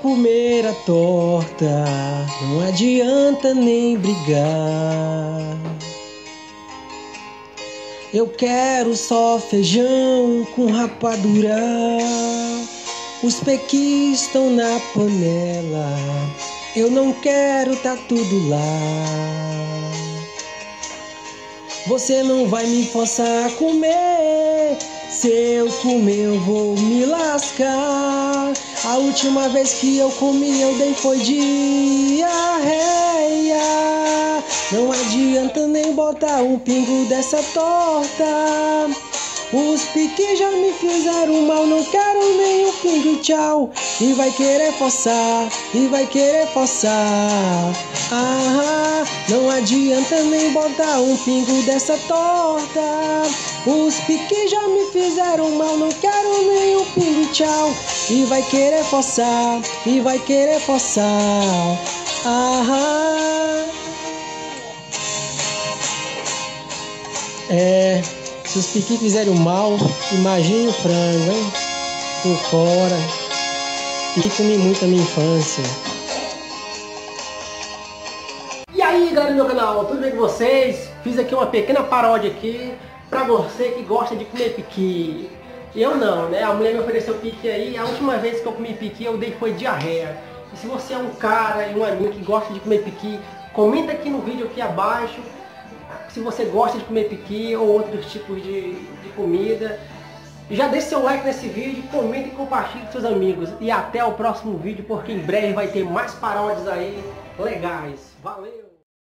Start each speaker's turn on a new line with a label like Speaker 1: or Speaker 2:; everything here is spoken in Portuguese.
Speaker 1: comer a torta, não adianta nem brigar. Eu quero só feijão com rapadura. Os pequis estão na panela. Eu não quero tá tudo lá. Você não vai me forçar a comer. Se eu comer, eu vou me lascar. A última vez que eu comi, eu dei foi diarreia. Não adianta nem botar um pingo dessa torta. Os piques já me fizeram mal, não quero nem um pingo tchau. E vai querer forçar, e vai querer forçar. Ah, não adianta nem botar um pingo dessa torta. Os piques já me fizeram mal, não quero nem um pingo tchau. E vai querer forçar, e vai querer forçar. Ah, é. Se os piqui fizerem mal, imagine o frango, hein? Por fora. Piqui comi muito na minha infância.
Speaker 2: E aí galera do meu canal, tudo bem com vocês? Fiz aqui uma pequena paródia aqui pra você que gosta de comer piqui. Eu não, né? A mulher me ofereceu piqui aí, a última vez que eu comi piqui eu dei foi diarreia. E se você é um cara e um amigo que gosta de comer piqui, comenta aqui no vídeo aqui abaixo se você gosta de comer piqui ou outros tipos de, de comida. Já deixe seu like nesse vídeo, comente e compartilhe com seus amigos. E até o próximo vídeo, porque em breve vai ter mais paródias aí legais. Valeu!